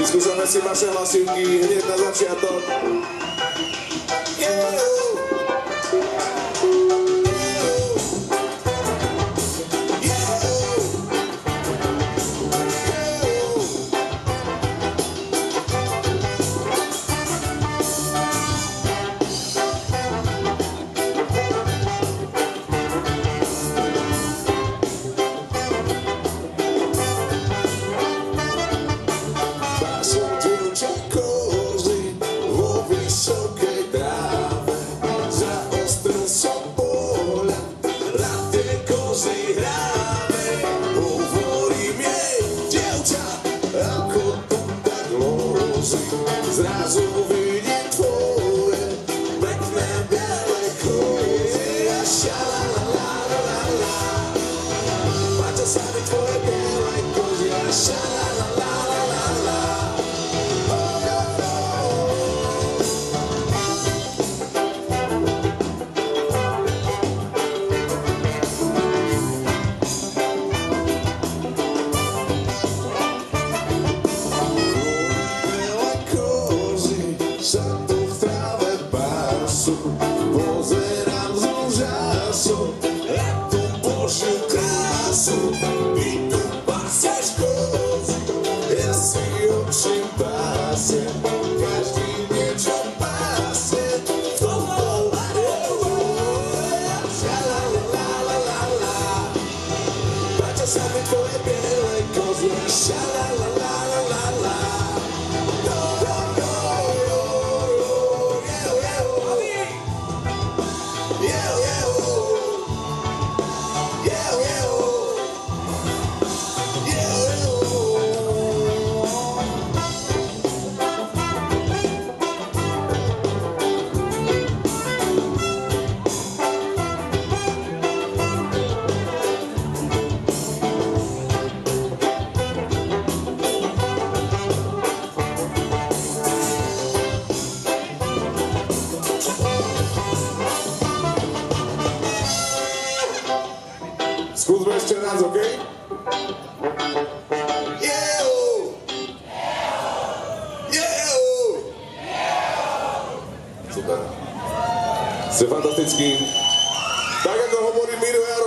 Vyzkoušeme si vaše hlasivky hned na začátek. морози, зразу видять поле, пекне біле кози, а ще ла-ла-ла-ла-ла. Бачу саме твоє біле козі, а ще ла-ла-ла. Pású, pozerám z úžasu na tú Božiu krásu. Ty tu pasieš kozy, ja si oči pásem, každý niečo pásie. V tomto Šalalalala. Páčia sa mi tvoje biele kozy, šalalalala. Schools best ten hands, okay? Yeah! -oh. Yeah! -oh. Super. Jste fantastický. Tak jako hovorí Miro Jaroš.